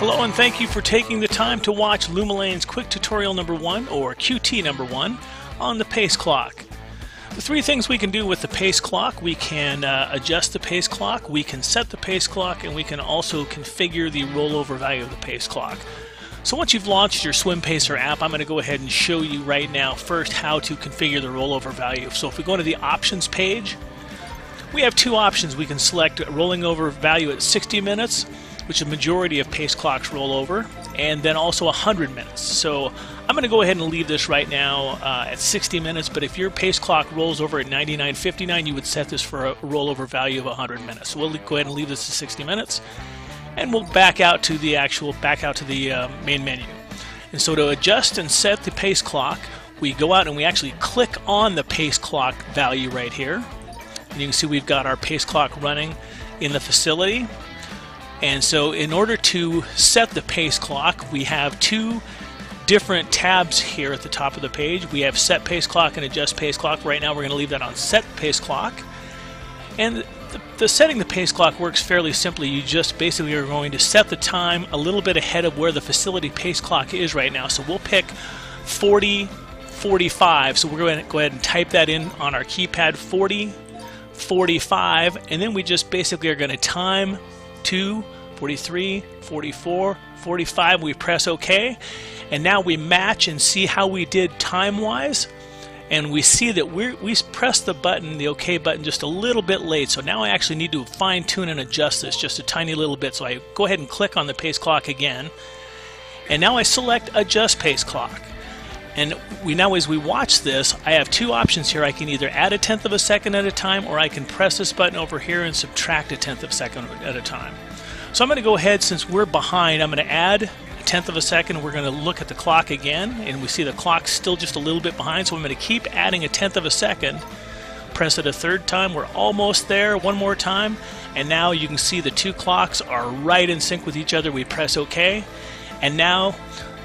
Hello and thank you for taking the time to watch LumaLanes quick tutorial number one or QT number one on the pace clock. The three things we can do with the pace clock, we can uh, adjust the pace clock, we can set the pace clock, and we can also configure the rollover value of the pace clock. So once you've launched your Swim Pacer app, I'm going to go ahead and show you right now first how to configure the rollover value. So if we go to the options page, we have two options. We can select rolling over value at 60 minutes, which a majority of pace clocks roll over, and then also 100 minutes. So I'm going to go ahead and leave this right now uh, at 60 minutes, but if your pace clock rolls over at 99.59, you would set this for a rollover value of 100 minutes. So we'll go ahead and leave this at 60 minutes and we'll back out to the actual back out to the uh, main menu. And so to adjust and set the pace clock, we go out and we actually click on the pace clock value right here. And you can see we've got our pace clock running in the facility. And so in order to set the pace clock, we have two different tabs here at the top of the page. We have set pace clock and adjust pace clock. Right now we're going to leave that on set pace clock. And the, the, setting the pace clock works fairly simply. You just basically are going to set the time a little bit ahead of where the facility pace clock is right now. So we'll pick 40, 45. So we're going to go ahead and type that in on our keypad 40, 45, and then we just basically are going to time to 43, 44, 45. We press OK, and now we match and see how we did time wise and we see that we we pressed the button, the OK button, just a little bit late. So now I actually need to fine tune and adjust this just a tiny little bit. So I go ahead and click on the pace clock again. And now I select adjust pace clock. And we now as we watch this, I have two options here. I can either add a tenth of a second at a time or I can press this button over here and subtract a tenth of a second at a time. So I'm going to go ahead, since we're behind, I'm going to add a tenth of a second, we're going to look at the clock again, and we see the clock's still just a little bit behind, so I'm going to keep adding a tenth of a second. Press it a third time, we're almost there, one more time, and now you can see the two clocks are right in sync with each other. We press OK, and now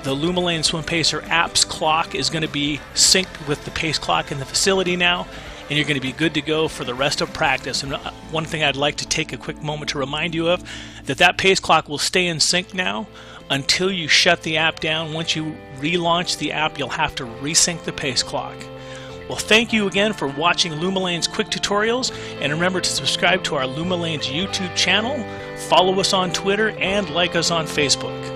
the Lumalane Swim Pacer app's clock is going to be synced with the pace clock in the facility now, and you're going to be good to go for the rest of practice. And uh, one thing I'd like to take a quick moment to remind you of that that pace clock will stay in sync now until you shut the app down. Once you relaunch the app, you'll have to resync the pace clock. Well, thank you again for watching LumaLanes quick tutorials, and remember to subscribe to our LumaLanes YouTube channel, follow us on Twitter, and like us on Facebook.